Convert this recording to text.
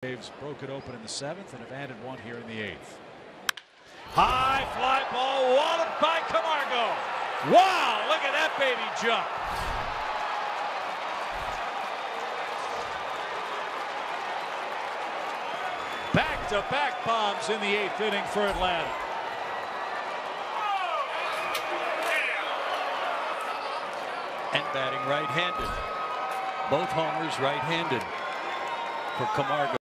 Braves broke it open in the seventh and have added one here in the eighth. High fly ball walloped by Camargo. Wow, look at that baby jump. Back to back bombs in the eighth inning for Atlanta. And batting right handed. Both homers right handed for Camargo.